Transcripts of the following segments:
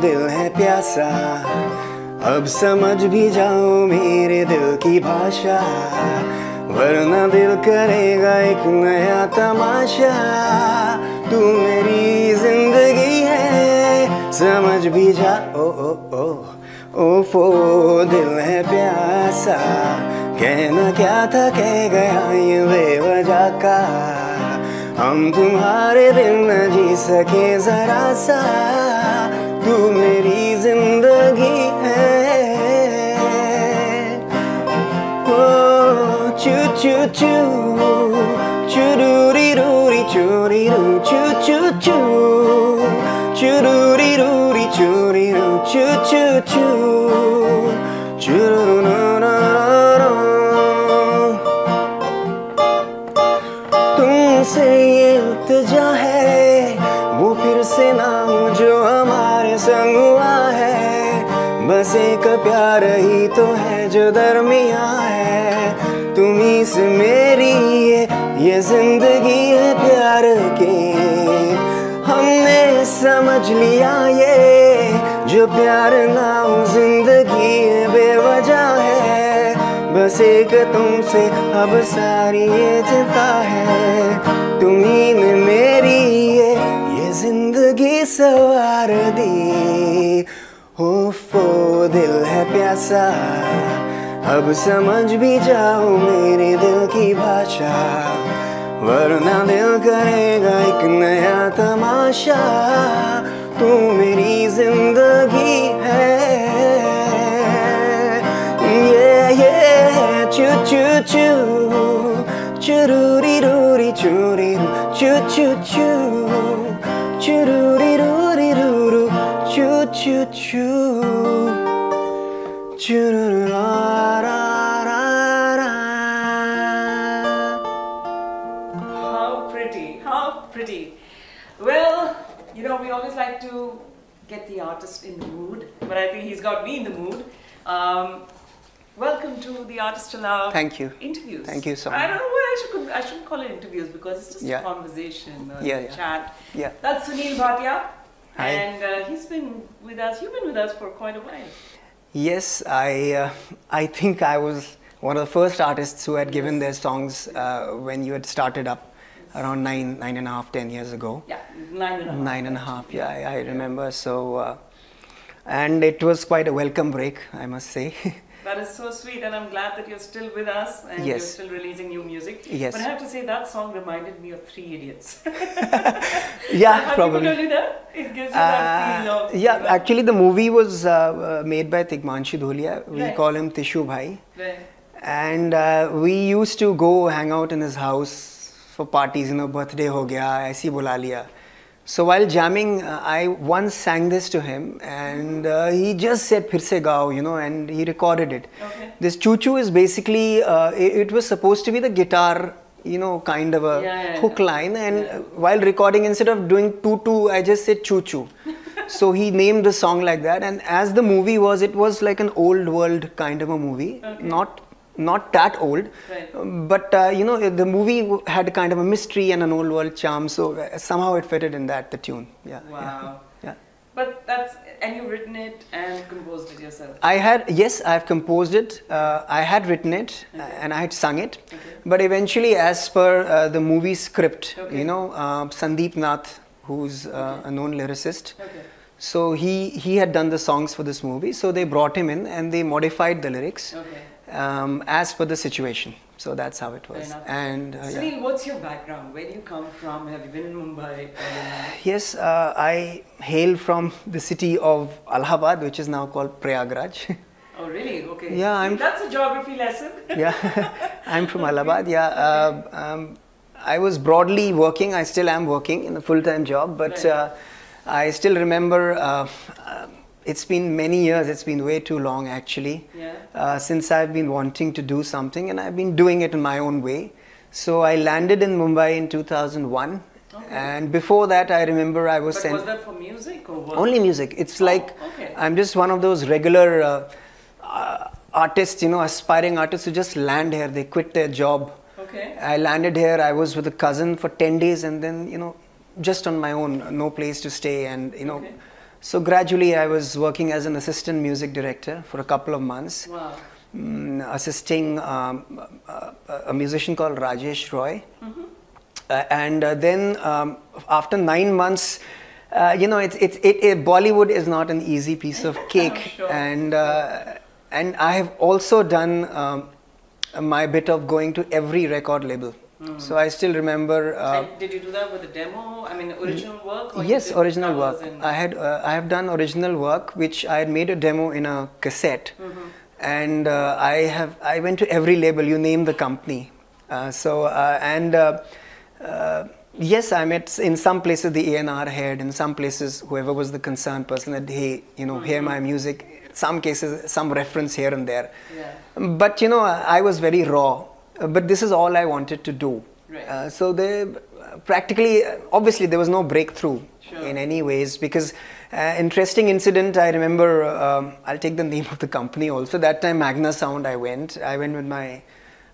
दिल है प्यासा, अब समझ भी जाओ मेरे दिल की भाषा, वरना दिल करेगा एक नया तमाशा। तू मेरी ज़िंदगी है, समझ भी जाओ ओ ओ ओ ओफो, दिल है प्यासा। कहना क्या था, कह गया ये बेवजह का। हम तुम्हारे बिन न जी सके जरा सा। तू मेरी ज़िंदगी है। ओ, चू चू चू, चुरूरी, रूरी, चूरी, रू, चू चू चू चुरूरी प्यार ही तो है जो दरमिया है। तुम्ही से मेरी ये ये ज़िंदगी है प्यार की। हमने समझ लिया ये, जो प्यार ना हो ज़िंदगी बेवजह है। बस एक तुमसे अब सारी ये चिंता है। तुम्ही मेरी ये ये ज़िंदगी सवार दी। दिल है प्यासा। अब समझ भी जाओ मेरे दिल की भाषा। वरना दिल करेगा एक नया तमाशा। तू मेरी ज़िंदगी है। ये ये चू चू चू। चुरूरी, रूरी, चूरी चू चू चू। चुरूरी, रूरी, रू रू, चू चू चू। How pretty, how pretty. Well, you know, we always like to get the artist in the mood, but I think he's got me in the mood. Um, welcome to the Artist Aloud Thank you. interviews. Thank you so much. I don't know why I should I shouldn't call it interviews because it's just Yeah. a conversation, a Yeah, yeah. chat. Yeah. That's Sunil Bhatia. Hi. And uh, he's been with us, you've been with us for quite a while. Yes, I uh, I think I was one of the first artists who had given their songs uh, when you had started up around nine nine and a half ten years ago. Yeah, nine and a half. Nine and a half, yeah, I, I remember. So, uh, and it was quite a welcome break, I must say. That is so sweet, and I'm glad that you're still with us and you're still releasing new music. Yes. But I have to say that song reminded me of Three Idiots. yeah, probably. people told you that? It gives you that feel Uh, of. yeah, you know, actually, the movie was uh, uh, made by Tigmanshu Dhulia. We Right. call him Tishu Bhai. where- And uh, we used to go hang out in his house for parties, you know, birthday ho gaya, aisi bula liya. So while jamming, uh, I once sang this to him, and uh, he just said "Phir se gao," you know, and he recorded it. Okay. This choo choo is basically uh, it, it was supposed to be the guitar, you know, kind of a Yeah, yeah, hook yeah. line, and Yeah. while recording, instead of doing two two, I just said choo choo. so he named the song like that, and as the movie was, it was like an old world kind of a movie, Okay. not not that old, Right. but uh, you know the movie had kind of a mystery and an old world charm, so uh, somehow it fitted in that the tune. Yeah. Wow. Yeah. yeah. But that's. And you've written it and composed it yourself. I had yes, I've composed it. Uh, I had written it uh, Okay. and I had sung it, Okay. but eventually, as per uh, the movie script, Okay. you know, uh, Sandeep Nath, who's uh, a known lyricist, Okay. so he he had done the songs for this movie. So they brought him in and they modified the lyrics Okay. Um, as per the situation. So that's how it was. And uh, yeah. Sunil, what's your background? Where do you come from? Have you been in Mumbai? Yes, uh, I hail from the city of Allahabad, which is now called Prayagraj. Oh, really? Okay. Yeah, I'm- That's a geography lesson. yeah, I'm from Allahabad. Yeah, uh, um, I was broadly working. I still am working in a full-time job, but Right. uh, I still remember. It's been many years. It's been way too long, actually, Yeah. uh, since I've been wanting to do something, and I've been doing it in my own way. So I landed in Mumbai in 2001, Okay. And before that, I remember I was But sent was that for music or what? only music. It's like okay. I'm just one of those regular uh, uh, artists, you know, aspiring artists who just land here. They quit their job. Okay. I landed here. I was with a cousin for 10 days and then, you know, just on my own, no place to stay. And, you know, Okay. So gradually I was working as an assistant music director for a couple of months, Wow. mm, assisting um, a, a musician called Rajesh Roy. Mm-hmm. Uh, and uh, then um, after nine months, uh, you know, it's, it's, it, it, Bollywood is not an easy piece of cake. Sure. And, uh, and I have also done um, my bit of going to every record label. So I still remember. Uh, did you do that with a demo? I mean, original work? Or yes, original work. I had uh, I have done original work, which I had made a demo in a cassette, Mm-hmm. and uh, I have I went to every label. You name the company. Uh, so uh, and uh, uh, yes, I met in some places the A&R head, in some places whoever was the concerned person that hey, you know, hear Mm-hmm. my music. Some cases, some reference here and there. Yeah. But you know, I was very raw. Uh, But this is all I wanted to do. Right. Uh, so they practically, obviously, there was no breakthrough Sure. in any ways because uh, interesting incident. I remember. Um, I'll take the name of the company also. That time, Magnasound. I went. I went with my.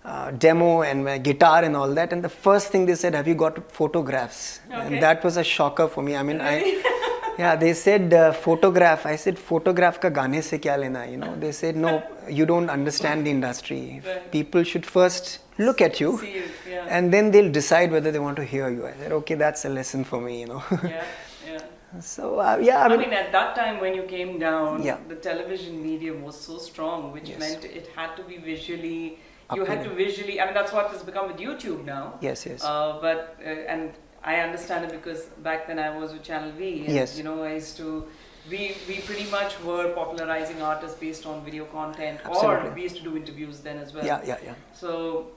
Uh, demo and my guitar and all that and the first thing they said have you got photographs Okay. and that was a shocker for me i mean i yeah they said uh, photograph i said photograph ka gaane se kya lena you know they said no you don't understand the industry Right. people should first look at you See you, yeah. and then they'll decide whether they want to hear you i said okay that's a lesson for me you know yeah, yeah. so uh, yeah i I mean, mean, at that time when you came down, Yeah. the television medium was so strong, which Yes. meant it had to be visually. You had to visually. I mean, that's what has become with YouTube now. yes yes Uh, but uh, and I understand it because back then I was with Channel V. And, Yes. You know, I used to. We we pretty much were popularizing artists based on video content, or we used to do interviews then as well. yeah yeah yeah So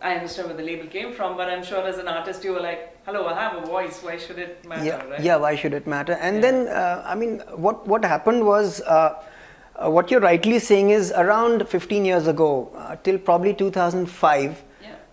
I understand where the label came from, but I'm sure as an artist you were like, "Hello, I have a voice. Why should it matter?" yeah, right? yeah why should it matter and Yeah. then uh, i mean what what happened was uh, uh, what you're rightly saying is around 15 years ago uh, till probably 2005 Yeah.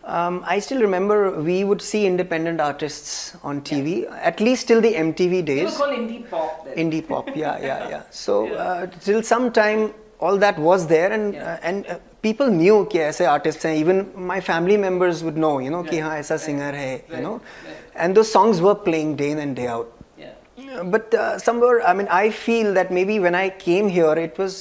um, I still remember we would see independent artists on TV, at least till the MTV They were days. called indie pop then. Indie pop, yeah, yeah, yeah. So Yeah. uh, till some time, all that was there, and Yeah. uh, and uh, people knew कि ऐसे artists हैं. Even my family members would know, you know, कि Right, हाँ ऐसा right, singer है, you right, know. right. And those songs were playing day in and day out. Yeah. Yeah, But uh, somewhere, I mean, I feel that maybe when I came here, it was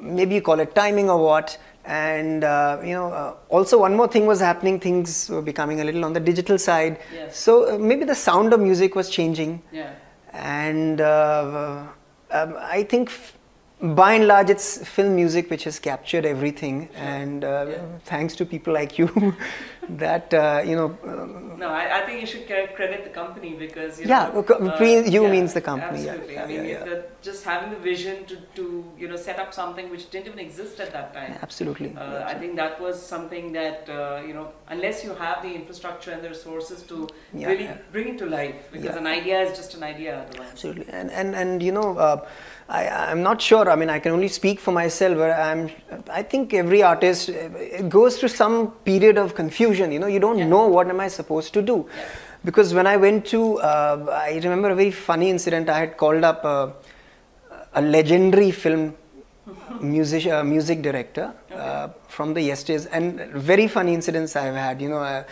maybe you call it timing or what. And uh, you know, uh, also one more thing was happening. Things were becoming a little on the digital side. Yes. So uh, maybe the sound of music was changing. Yeah. And uh, um, I think, f- by and large, it's film music which has captured everything. And uh, Yeah. thanks to people like you, that uh, you know, um, No, I, I think you should credit the company because you Yeah, know, between you means the company, yeah, Absolutely. yeah, I mean, yeah, yeah. the- just having the vision to, to you know set up something which didn't even exist at that time. absolutely. Uh, I think that was something that uh, you know, unless you have the infrastructure and the resources to Yeah, really yeah. bring it to life, because Yeah. an idea is just an idea otherwise. Absolutely, and and and you know, uh, I I'm not sure. I mean, I can only speak for myself. But I'm. I think every artist uh, it goes through some period of confusion. You know, you don't Yeah. know what am I supposed to do, Yeah. because when I went to, uh, I remember a very funny incident. I had called up uh, a legendary film music uh, music director uh, from the yesterdays and very funny incidents I've had you know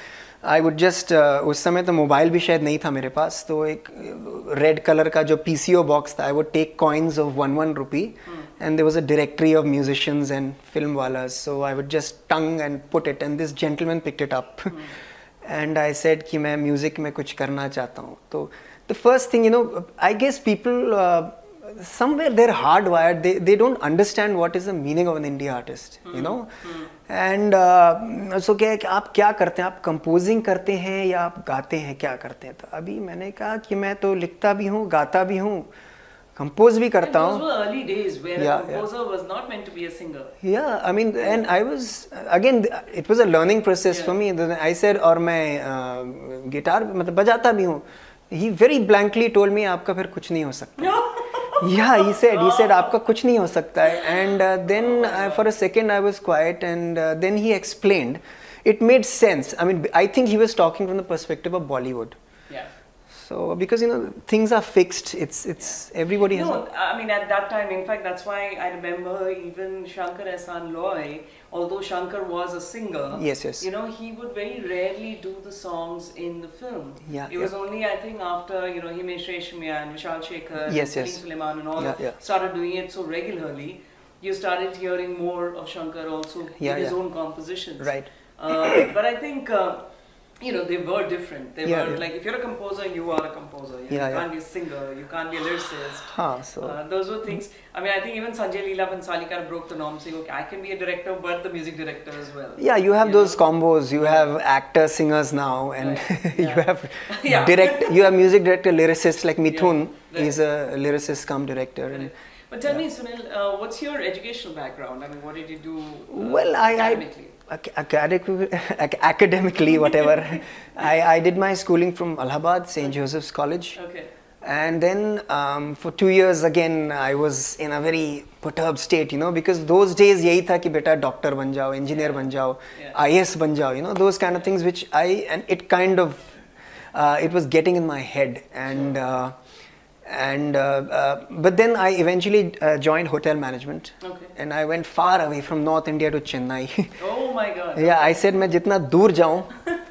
I, would just उस समय तो mobile भी शायद नहीं था मेरे पास तो एक रेड कलर का जो पी सी ओ बॉक्स था I would take coins of one one rupee and there was a directory of musicians and film वालास so I would just tongue and put it and this gentleman picked it up and I said कि मैं music में कुछ करना चाहता हूँ। तो the first thing you know I guess people somewhere they're hardwired they, they don't understand what is the meaning of an indie artist you know and uh, so क्या है कि आप क्या करते हैं आप कंपोजिंग करते हैं या आप गाते हैं क्या करते हैं तो अभी मैंने कहा कि मैं तो लिखता भी हूँ गाता भी हूँ करता those हूँ were early days where Yeah, a composer was not meant to be a singer. Yeah, I mean, and I was again. It was a learning process for me. Then I said, और मैं guitar मतलब बजाता भी हूँ. He very blankly told me, आपका फिर कुछ नहीं हो सकता. yeah he said he said aapka kuch nahi ho sakta hai and uh, then uh, for a second i was quiet and uh, then he explained. It made sense. I mean i think he was talking from the perspective of bollywood. Yeah. So because you know things are fixed, it's it's everybody has. No, I mean at that time, in fact, that's why I remember even Shankar Ehsaan Loy, although Shankar was a singer. Yes, yes. You know, he would very rarely do the songs in the film. Yeah, It was only, I think, after you know Himesh Reshammiya and Vishal Shekhar, Yes, and yes. Suleiman and all Yeah, yeah. started doing it so regularly. You started hearing more of Shankar also Yeah, in his yeah. own compositions. Right. Uh, but I think. Uh, you know, they were different. They Yeah, were yeah. like, if you're a composer, you are a composer. You, Yeah, you can't be a singer. You can't be a lyricist. Huh, so Uh, those were things. I mean, I think even Sanjay Leela Bhansali kind of broke the norm, saying, "Okay, I can be a director, but the music director as well." yeah, you have You those know? combos. You have actors, singers now, and Right, you have direct. You have music director, lyricist like Mithun. right. He's a lyricist come director, and But tell me, Sunil, uh, what's your educational background? I mean, what did you do? Uh, Well, I, I academically? ac- academic, ac- academically, whatever. I, I did my schooling from Allahabad, St. Joseph's College. Okay. And then um, for two years again, I was in a very perturbed state, you know, because those days यही था कि बेटा doctor बन जाओ, engineer बन जाओ, Yeah. IAS बन जाओ, you know, those kind of things which I and it kind of uh, it was getting in my head and. Uh, and uh, uh, but then I eventually uh, joined hotel management, okay. and I went far away from North India to Chennai. Oh my God! yeah, okay. I said, "मैं जितना दूर जाऊँ,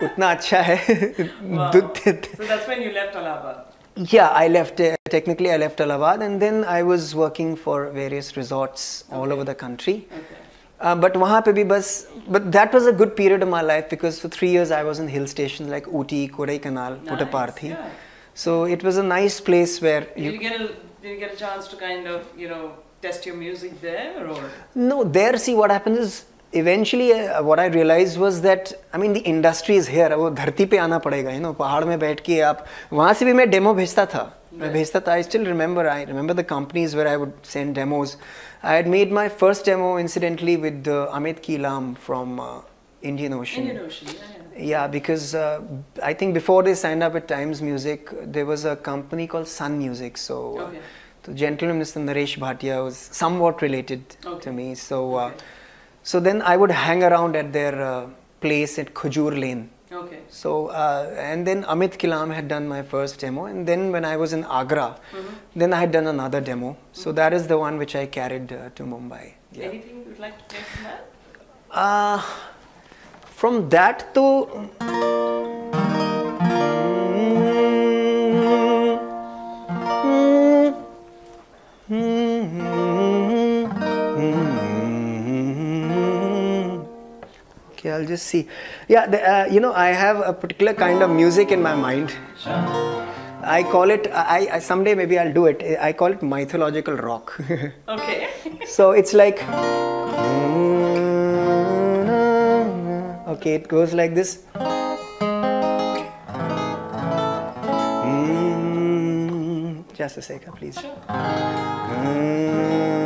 उतना अच्छा है." wow. so that's when you left Allahabad. Yeah, I left. Uh, technically, I left Allahabad, and then I was working for various resorts okay. all over the country. Uh, but वहाँ पे भी बस. but that was a good period of my life because for three years I was in hill stations like Ooty, Kodaikanal, nice. Puttaparthi. Yeah. So it was a nice place where did you, get a, did you get a chance to kind of you know test your music there or? No there see what happens is eventually uh, what I realized was that I mean the industry is here. वो धरती पे आना पड़ेगा you know पहाड़ में बैठ के आप वहाँ से भी मैं डेमो भेजता था। भेजता था I still remember I remember the companies where I would send demos. I had made my first demo incidentally with uh, Amit Kilam from uh, Indian Ocean, yeah. because uh, I think before they signed up at Times Music, there was a company called Sun Music. So uh, the gentleman, Mr. Naresh Bhatia, was somewhat related Okay. to me. So, uh, Okay. so then I would hang around at their uh, place at Khajur Lane. Okay. So, uh, and then Amit Kilam had done my first demo, and then when I was in Agra, Mhm. then I had done another demo. So that is the one which I carried uh, to Mumbai. Yeah. Anything you'd like to play from that? Uh, from that to. Okay, I'll just see. Yeah, the, uh, you know, I have a particular kind of music in my mind. I call it. I, I someday maybe I'll do it. I call it mythological rock. Okay. So it's like. Okay, it goes like this. Hmm, just a second, please. Sure. When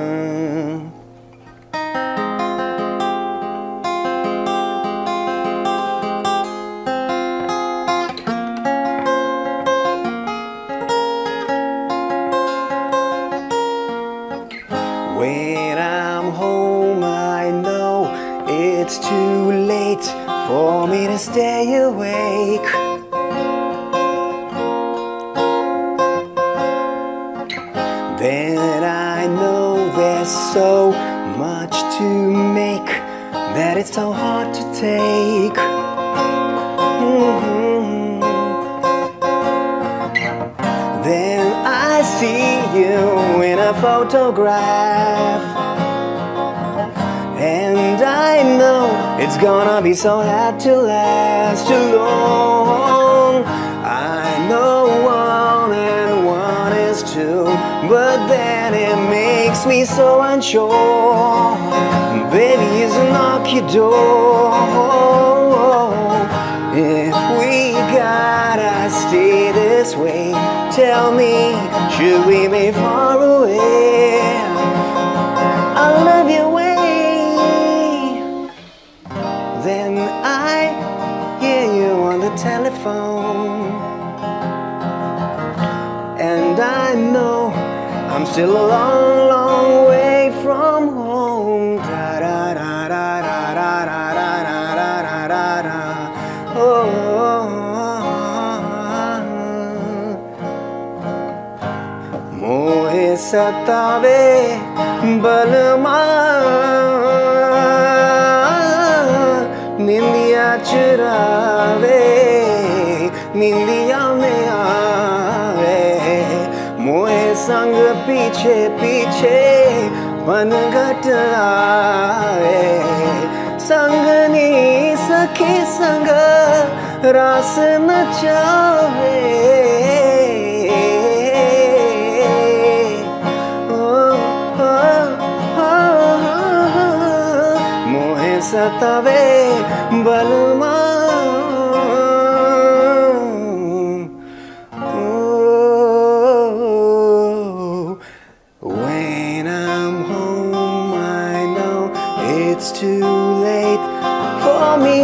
be so hard to last too long. I know one and one is two, but then it makes me so unsure. Baby, is knock your door. If we gotta stay this way, tell me, should we be far Still a long, long way from home. Da da da da da da da da da da da da. Oh. पीछे पीछे बनगट आवे संगनी सखी संग रास नचावे सतावे बलमा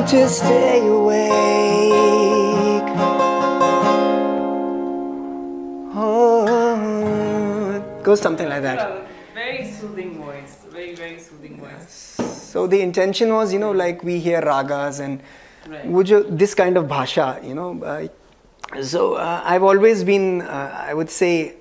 to stay awake. Oh, it goes something like that. Very soothing voice. Very, very soothing voice. So the intention was, you know, like we hear ragas and Right. would you, this kind of bhasha, you know. Uh, so uh, I've always been, uh, I would say,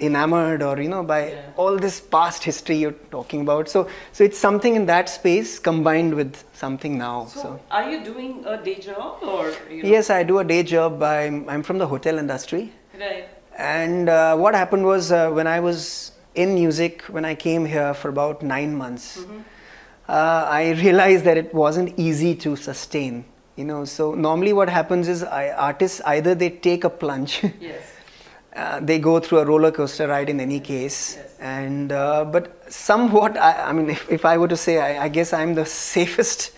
enamored or you know by Yeah. all this past history you're talking about. So so it's something in that space combined with something now. So, So, are you doing a day job or? You know, yes, I do a day job. I'm I'm from the hotel industry. Right. And uh, what happened was uh, when I was in music, when I came here for about nine months, uh, I realized that it wasn't easy to sustain. You know, so normally what happens is I, artists either they take a plunge, Yes. Uh, they go through a roller coaster ride in any case, Yes. and uh, but somewhat I, I mean, if, if I were to say, I, I guess I'm the safest.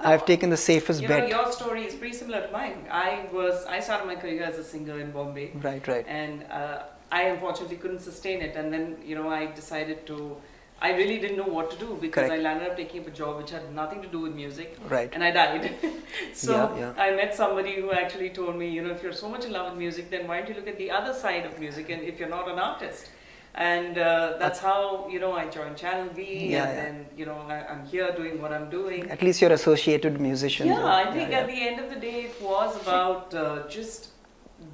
I've taken the safest You know, bet. your story is pretty similar to mine. I was I started my career as a singer in Bombay. Right, right. and uh, I unfortunately couldn't sustain it. And then you know I decided to. I really didn't know what to do because Correct. I landed up taking up a job which had nothing to do with music. Right. And I died. so Yeah, yeah. I met somebody who actually told me, you know, if you're so much in love with music, then why don't you look at the other side of music? And if you're not an artist. And uh, that's how you know I joined Channel V, Yeah, and then you know I, I'm here doing what I'm doing. At least you're associated musicians. Yeah, I think at the end of the day, it was about uh, just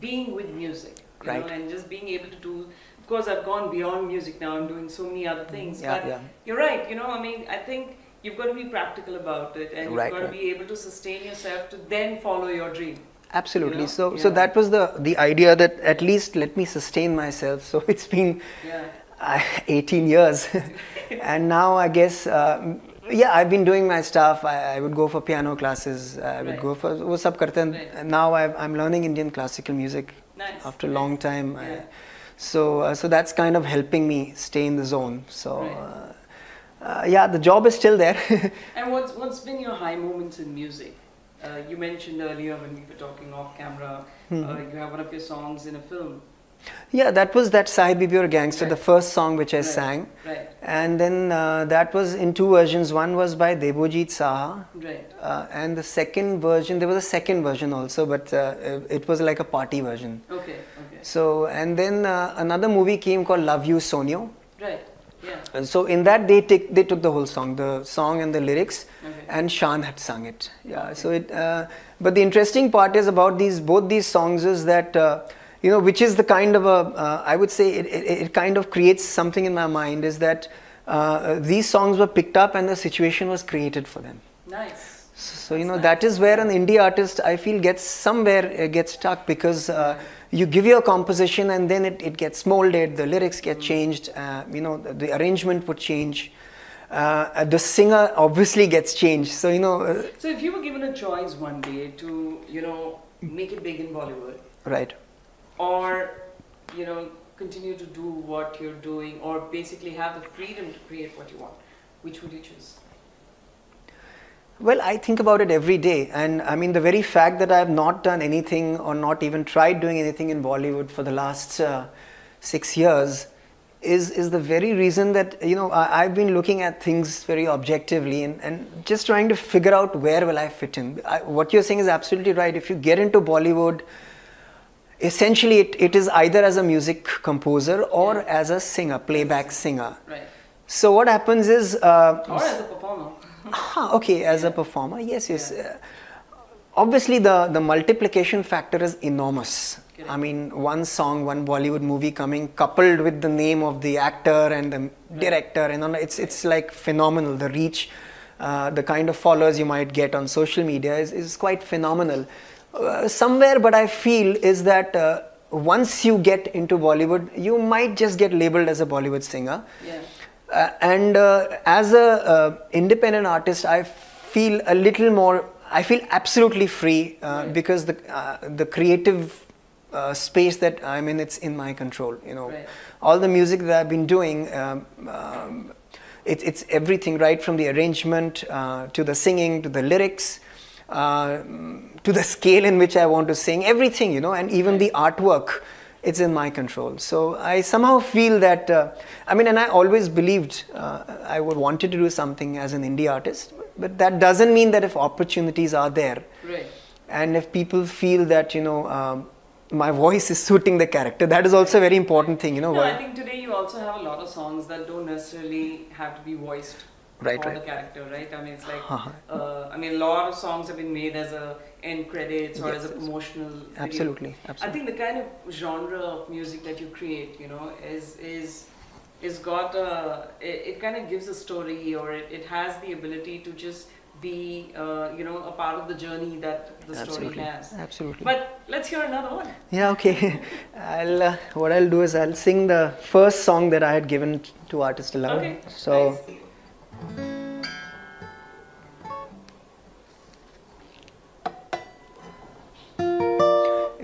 being with music, you Right. know, and just being able to do Of course, I've gone beyond music now. I'm doing so many other things. Yeah, but yeah. you're right. You know, I mean, I think you've got to be practical about it, and you've Right, got to right. be able to sustain yourself to then follow your dream. Absolutely. know? So, so Yeah. that was the the idea that at least let me sustain myself. So it's been Yeah. uh, 18 years, and now I guess. Uh, yeah, I've been doing my stuff. I, I would go for piano classes. I would Right. go for वो सब करते हैं. Right. And Now I've, I'm learning Indian classical music Nice. after a long time. I- Yeah. so uh, so that's kind of helping me stay in the zone. So Right. uh, uh, yeah, the job is still there. And what's what's been your high moments in music? Uh, you mentioned earlier when we were talking off camera, uh, Mhm. you have one of your songs in a film. Yeah, that was that Saheb Biwi Aur Gangster, the first song which I Right. sang. Right. And then uh, that was in two versions. One was by Debojit Saha, Right. uh, and the second version, there was a second version also, but uh, it was like a party version. Okay. Okay. So, and then uh, another movie came called Love You Sonyo. Right. Yeah. And so in that they take they took the whole song, the song and the lyrics, Okay. and Shan had sung it. Yeah. So it, uh, but the interesting part is about these both these songs is that. You know, which is the kind of a, uh, I would say it, it, it kind of creates something in my mind is that uh, these songs were picked up and the situation was created for them. Nice. So you know That's that is where an indie artist I feel gets somewhere uh, gets stuck because uh, you give your composition and then it, it gets molded, the lyrics get changed, uh, you know the, the arrangement would change, uh, the singer obviously gets changed. So you know, uh, So if you were given a choice one day to, you know, make it big in Bollywood, right? Or, you know, continue to do what you're doing, or basically have the freedom to create what you want, which would you choose? Well, I think about it every day, and I mean the very fact that I have not done anything or not even tried doing anything in Bollywood for the last uh, six years is is the very reason that you know I, I've been looking at things very objectively and, and just trying to figure out where will I fit in. I, what you're saying is absolutely right. If you get into Bollywood, essentially it, it is either as a music composer or Yeah. as a singer, playback singer. Right. So what happens is. Uh, Or as a performer. Ah, okay, as a performer, yes, yes. Yeah. Uh, obviously, the, the multiplication factor is enormous. Correct. I mean, one song, one Bollywood movie coming, coupled with the name of the actor and the director, and all, it's it's like phenomenal. The reach, uh, the kind of followers you might get on social media is, is quite phenomenal. Uh, somewhere, but I feel is that uh, once you get into Bollywood, you might just get labeled as a Bollywood singer. Yeah. Uh, and uh, as a uh, independent artist, I feel a little more. I feel absolutely free uh, because the uh, the creative uh, space that I'm in, it's in my control. You know, Right. all the music that I've been doing. Um, um, it's it's everything right from the arrangement uh, to the singing to the lyrics. Uh, to the scale in which I want to sing, everything, you know, and even the artwork, it's in my control. So I somehow feel that, uh, I mean, and I always believed uh, I would wanted to do something as an indie artist, but that doesn't mean that if opportunities are there, Right. and if people feel that you know um, my voice is suiting the character, that is also a very important thing, you know. No, I think today you also have a lot of songs that don't necessarily have to be voiced Right, for right. the character, right? I mean, it's like, uh, I mean, a lot of songs have been made as a end credits or Yes, as a promotional. video. Absolutely, I think the kind of genre of music that you create, you know, is is is got a it, it kind of gives a story or it, it has the ability to just be uh, you know a part of the journey that the story Absolutely, has. absolutely. But let's hear another one. Yeah, okay. I'll, uh, what I'll do is I'll sing the first song that I had given to Artist Aloud. Okay. So nice.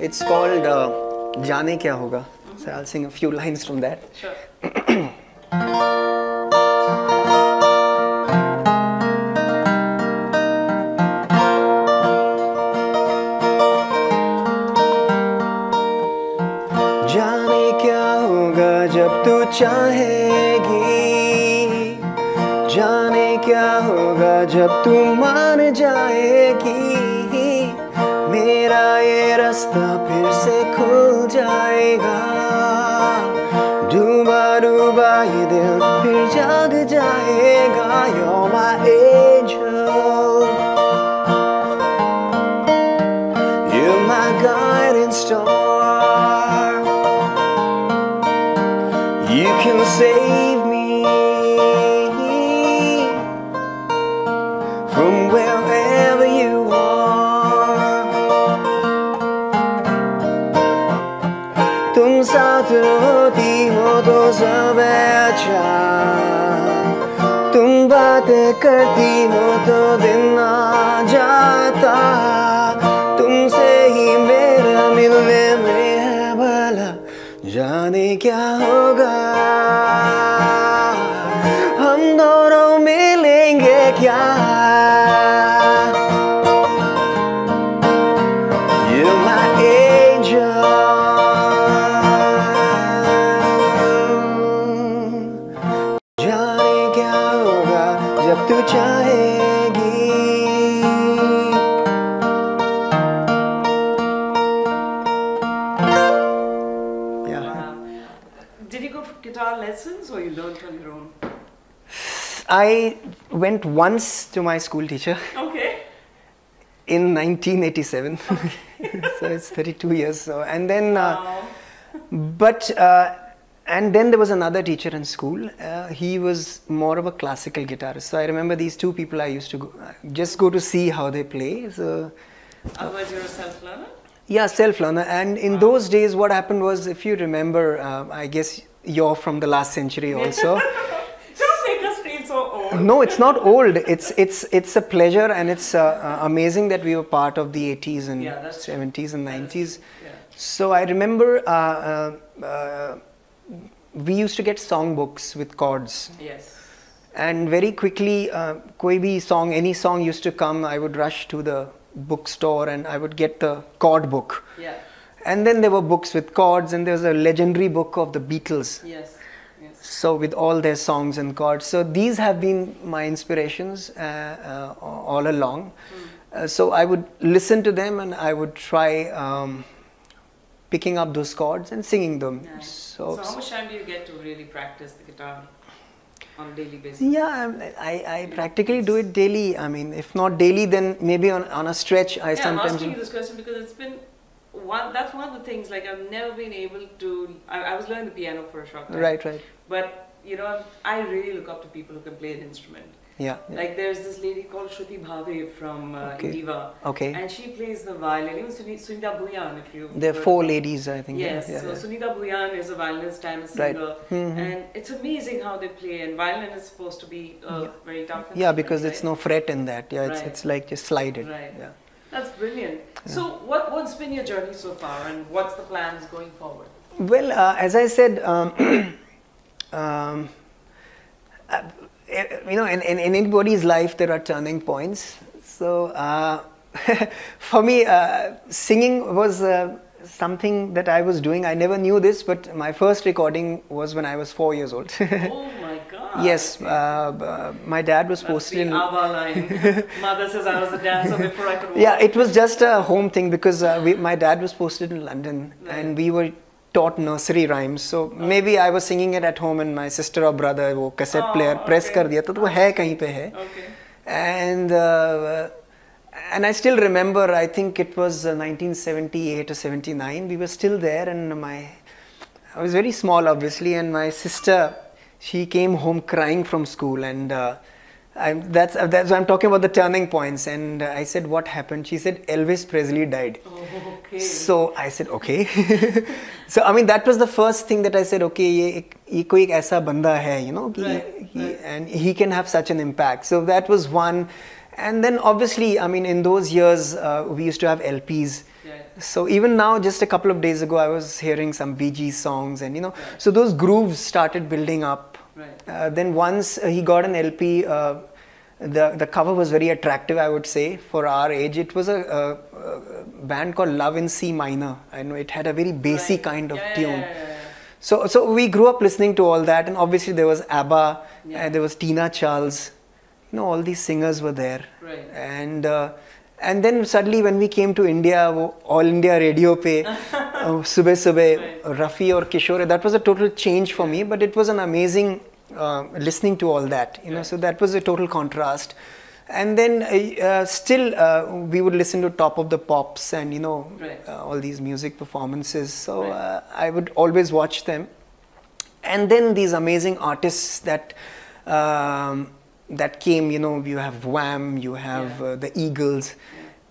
It's called uh, जाने क्या होगा? Sir I sing a few lines from that जाने क्या होगा जब तू चाहेगी? जाने क्या होगा जब तू मान जाएगी? रास्ता फिर से खुल जाएगा। Once to my school teacher Okay. in 1987, so it's 32 years. So, and then, uh, Wow. but uh, and then there was another teacher in school. Uh, he was more of a classical guitarist. So I remember these two people. I used to go, just go to see how they play. So Otherwise, you're a self learner? yeah, self learner. And in those days, what happened was, if you remember, uh, I guess you're from the last century also. Don't make us feel so old. No, it's not old. It's it's it's a pleasure, and it's uh, uh, amazing that we were part of the 80s and Yeah, 70s and 90s. yeah. So I remember uh, uh, uh, we used to get songbooks with chords, Yes. and very quickly, uh, koi song, any song used to come, I would rush to the bookstore and I would get the chord book. Yeah. And then there were books with chords, and there was a legendary book of the Beatles. Yes. So with all their songs and chords, so these have been my inspirations uh, uh, all along. Uh, so I would listen to them and I would try um, picking up those chords and singing them. Nice. So, So, how much time do you get to really practice the guitar on a daily basis? yeah, I'm- I, I practically do it daily. I mean, if not daily, then maybe on, on a stretch I Yeah, I'm sometimes. asking you this question because it's been one that's one of the things like I've never been able to. I, I was learning the piano for a short time. Right, right. But you know, I really look up to people who can play an instrument. Yeah. yeah. Like there's this lady called Shruti Bhave from uh, Okay. Indiva. Okay. And she plays the violin. Even Suni- Sunita Bhuyan, if you. There are four ladies, I think. Yes, yeah, so yeah. Sunita Bhuyan is a violinist and a Right. singer, Mhm. and it's amazing how they play. And violin is supposed to be uh, Yeah. very tough. Yeah, because it's no fret in that. Yeah, it's, Right. it's like just slide it. Right. Yeah. That's brilliant. So, what what's been your journey so far, and what's the plans going forward? Well, uh, as I said, um, um, uh, you know, in, in, in anybody's life there are turning points. So uh, for me, uh, singing was uh, something that I was doing. I never knew this, but my first recording was when I was four years old. oh my God! yes, uh, uh, my dad was That's posted in. Mother says I was a dancer before I could walk. Yeah, it was just a home thing because uh, we, my dad was posted in London Right. and we were taught nursery rhymes. So maybe I was singing it at home and my sister or brother वो cassette Oh, player press okay. कर दिया तो वो है कहीं पे है. Okay. And uh, and I still remember I think it was uh, 1978 or 79 we were still there and my I was very small obviously and my sister she came home crying from school and uh, I'm, that's uh, that's I'm talking about the turning points. And I said, what happened? She said Elvis Presley died. Oh, okay. So I said, okay. so I mean, that was the first thing that I said. Okay, ye ये कोई ek aisa banda hai, you know, right, he, right. and he can have such an impact. So that was one. And then obviously, I mean, in those years, uh, we used to have LPs. So even now, just a couple of days ago, I was hearing some Bee Gees songs, and you know, right. so those grooves started building up. Right. Uh, then once uh, he got an LP, uh, the, the cover was very attractive, I would say, for our age. It was a, a, a band called Love in C minor, and it had a very bassy right. kind of yeah, tune. Yeah, yeah, so, so we grew up listening to all that, and obviously there was ABBA, and there was Tina Charles. You know, all these singers were there, right. and uh, and then suddenly when we came to India, All India Radio Pay, uh, Subeh Subeh, right. Rafi or Kishore, that was a total change for me. But it was an amazing uh, listening to all that, you know, so that was a total contrast. And then uh, uh, still uh, we would listen to Top of the Pops and, you know, Right. uh, all these music performances. So Right. uh, I would always watch them. And then these amazing artists that um, that came, you know, you have Wham, you have Yeah. uh, the Eagles.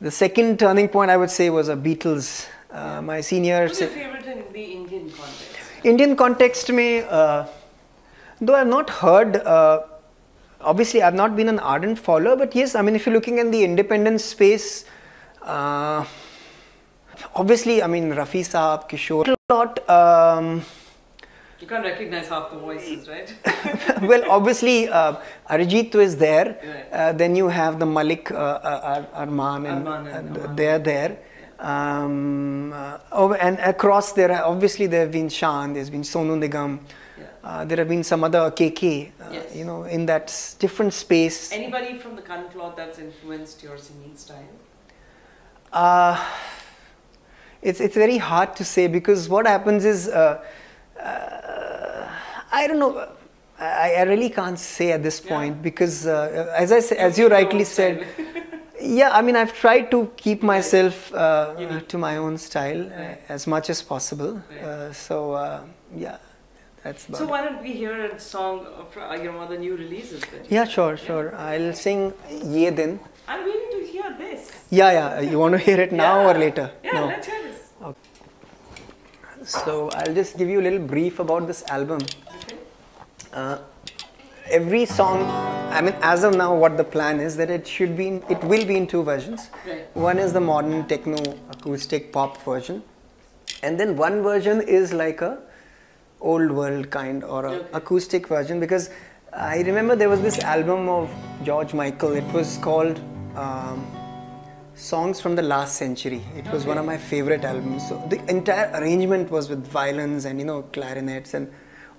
The second turning point I would say was a Beatles. Uh, my senior Who's your favorite in the Indian context? Indian context uh, though I've not heard uh, obviously I've not been an ardent follower but yes I mean if you're looking in the independent space uh, obviously I mean Rafi Saab, Kishore a lot um, You can't recognize half the voices, right? well, obviously, uh, Arijit is there. Right. Uh, then you have the Malik uh, uh, Ar- Arman, and, Arman and Arman. they're there. Um, uh, oh, and across there, obviously, there have been Shan, there's been Sonu Nigam. Uh, there have been some other KK, uh, Yes. you know, in that s- different space. Anybody from the gun cloth that's influenced your singing style? Uh, it's it's very hard to say because what happens is uh, uh, I don't know. I, I really can't say at this Yeah. point because uh, as I say, as you rightly said, yeah. I mean, I've tried to keep myself uh, to my own style uh, Right. as much as possible. Right. Uh, so uh, yeah, that's about So why don't we hear a song from you know the new releases? Then? Yeah, sure, sure. I'll sing Yeh Din. I'm waiting to hear this. Yeah, yeah. You want to hear it now or later? Yeah, no. let's hear this. Okay. So I'll just give you a little brief about this album. Okay. Uh, every song, I mean, as of now, what the plan is that it should be, in, it will be in two versions. Right. One is the modern techno acoustic pop version, and then one version is like a old world kind or a Okay. acoustic version because I remember there was this album of George Michael. It was called. Um, songs from the last century it was one of my favorite albums so the entire arrangement was with violins and you know clarinets and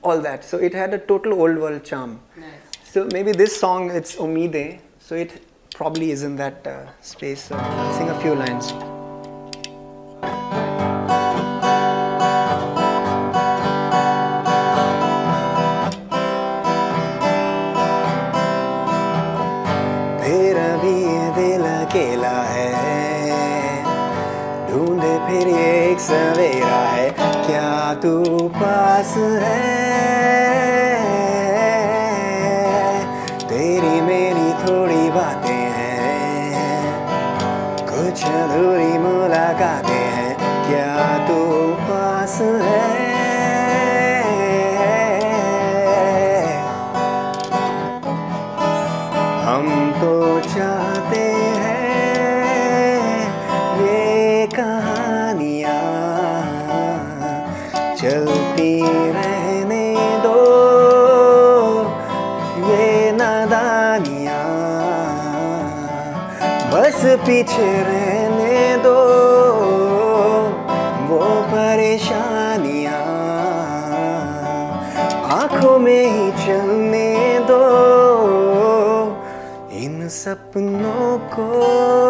all that so it had a total old world charm Nice. so maybe this song it's omide so it probably is in that uh, space so i'll sing a few lines कहानियाँ चलती रहने दो। ये नादानियाँ बस पीछे रहने दो। वो परेशानियाँ आँखों में ही चलने दो। इन सपनों को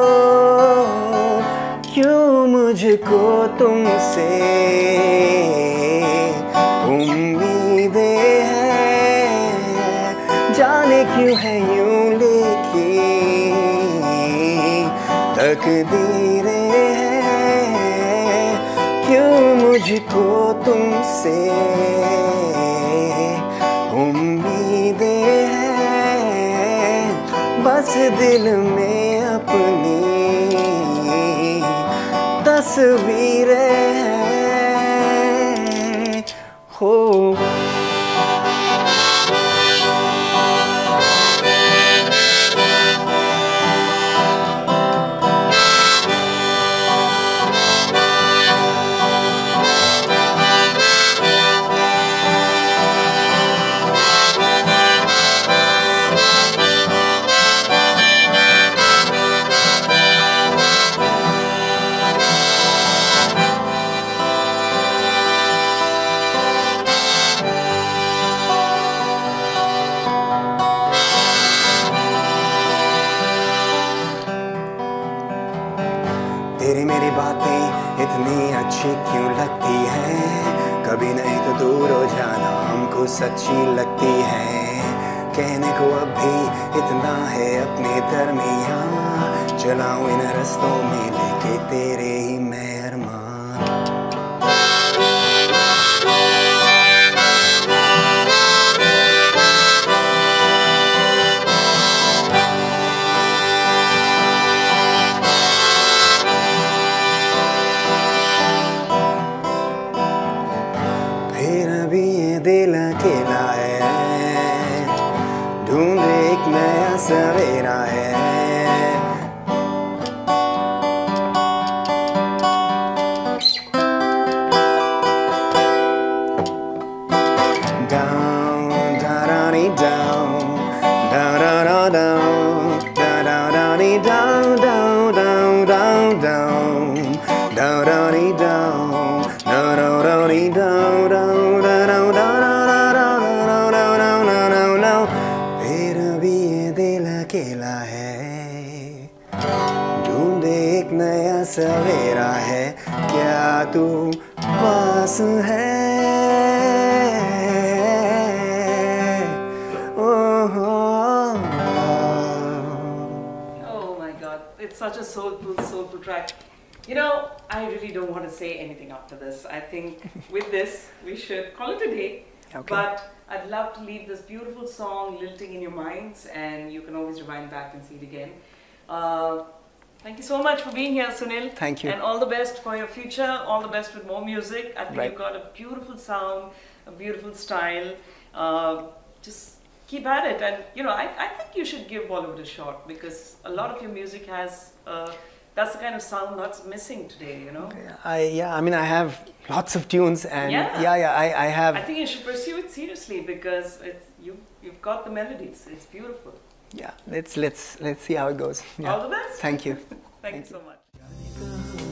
मुझको तुमसे उम्मीदें हैं। जाने क्यों है यूँ लिखी तकदीरें हैं? क्यों मुझको तुमसे उम्मीदें हैं? बस दिल में to be अकेला है ढूंढ एक नया सवेरा। Should call it a day. Okay. But I'd love to leave this beautiful song lilting in your minds, and you can always rewind back and see it again. Uh, thank you so much for being here, Sunil. Thank you. And all the best for your future. All the best with more music. I think Right. you've got a beautiful sound, a beautiful style. Uh, just keep at it. And you know, I, I think you should give Bollywood a shot because a lot of your music has. Uh, that's the kind of sound that's missing today. You know. I yeah, I mean I have lots of tunes and Yeah. yeah, yeah, I, I have I think you should pursue it seriously because it's you. You've got the melodies. It's beautiful. yeah. Let's let's let's see how it goes. Yeah. All the best. Thank you. Thank, you so much. you.